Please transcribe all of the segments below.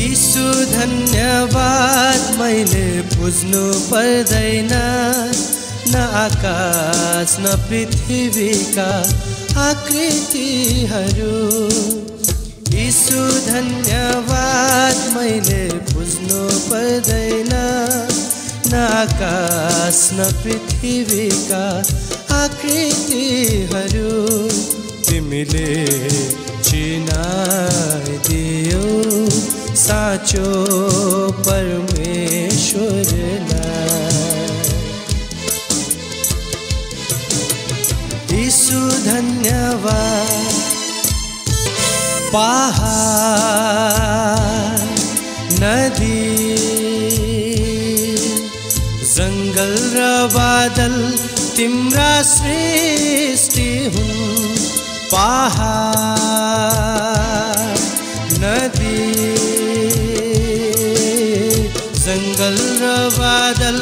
यीशु धन्यवाद मैले बुझ्नु पर्दैन। न आकाश न पृथ्वीका आकृतिहरू। यीशु धन्यवाद मैले बुझ्नु पर्दैन। न आकाश न पृथ्वीका आकृतिहरू। तिमीले चिनाइदियो સાચો પરમેશ્વર ઈસુ ધન્યવાદ પહાડ નદી જંગલ र बादल तिम्रा सृष्टि हुन् पहाड जङ्गल र बादल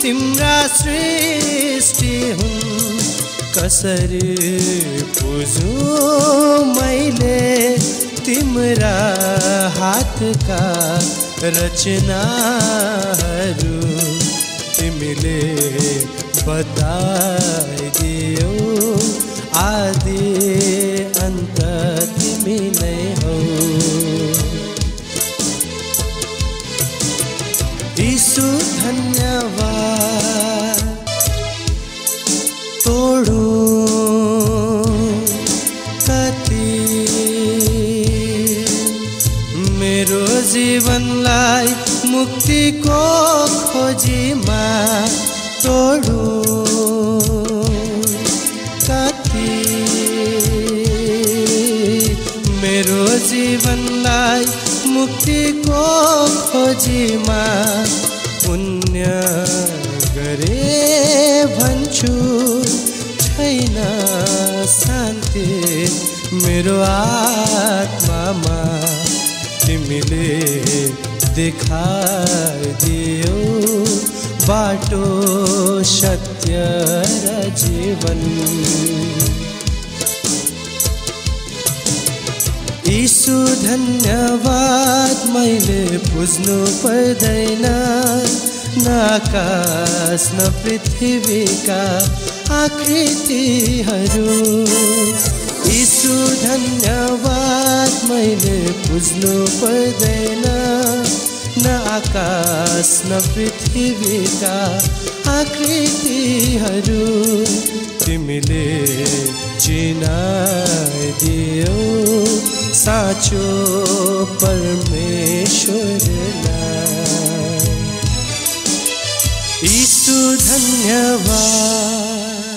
तिम्रा सृष्टि हुन्। कसरी पुजु मैले तिम्रा हातका रचनाहरू तिमीले बताइदियो आदि धन्यवाद तोडु कति मेरो जीवनलाई मुक्तिको खोजीमा तोडु कति मेरो जीवनलाई मुक्तिको खोजीमा पुण्य गरे भन्छु छैन शान्ति। मेरो आत्मामा तिमीले देखाइदियो बाटो सत्य र जीवन। यीशु धन्यवाद मैले बुझ्नु पर्दैन। न आकाश न पृथ्वीका आकृतिहरू। यीशु धन्यवाद मैले बुझ्नु पर्दैन। न आकाश न पृथ्वीका आकृतिहरू। तिमीले चिनाइदियो साचो चो परमेश्व धन्यवाद।